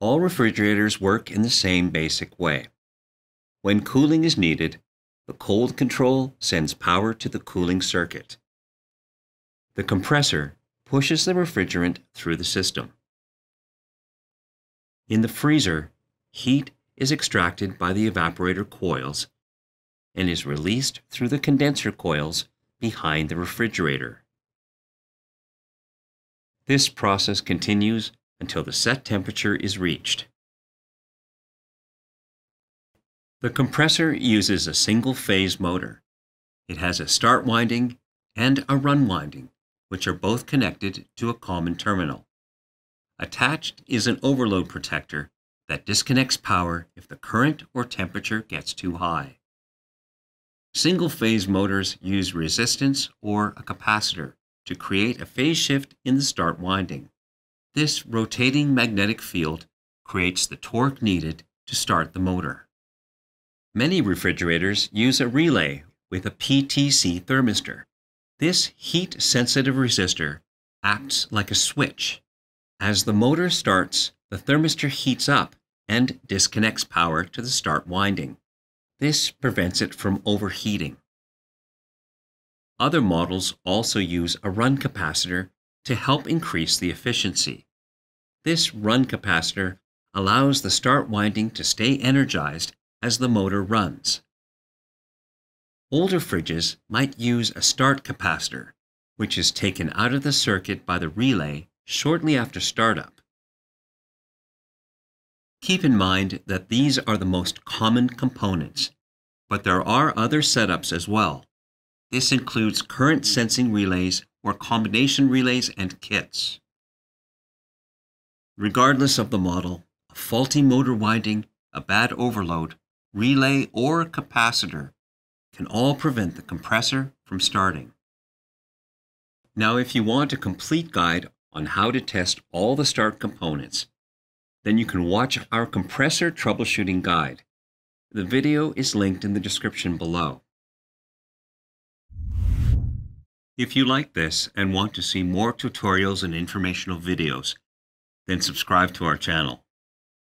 All refrigerators work in the same basic way. When cooling is needed, the cold control sends power to the cooling circuit. The compressor pushes the refrigerant through the system. In the freezer, heat is extracted by the evaporator coils and is released through the condenser coils behind the refrigerator. This process continues until the set temperature is reached. The compressor uses a single phase motor. It has a start winding and a run winding, which are both connected to a common terminal. Attached is an overload protector that disconnects power if the current or temperature gets too high. Single phase motors use resistance or a capacitor to create a phase shift in the start winding. This rotating magnetic field creates the torque needed to start the motor. Many refrigerators use a relay with a PTC thermistor. This heat sensitive resistor acts like a switch. As the motor starts, the thermistor heats up and disconnects power to the start winding. This prevents it from overheating. Other models also use a run capacitor to help increase the efficiency. This run capacitor allows the start winding to stay energized as the motor runs. Older fridges might use a start capacitor, which is taken out of the circuit by the relay shortly after startup. Keep in mind that these are the most common components, but there are other setups as well. This includes current sensing relays or combination relays and kits. Regardless of the model, a faulty motor winding, a bad overload, relay, or capacitor can all prevent the compressor from starting. Now, if you want a complete guide on how to test all the start components, then you can watch our compressor troubleshooting guide. The video is linked in the description below. If you like this and want to see more tutorials and informational videos, then subscribe to our channel.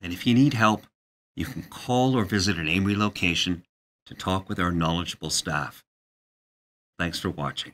And if you need help, you can call or visit an AMRE location to talk with our knowledgeable staff. Thanks for watching.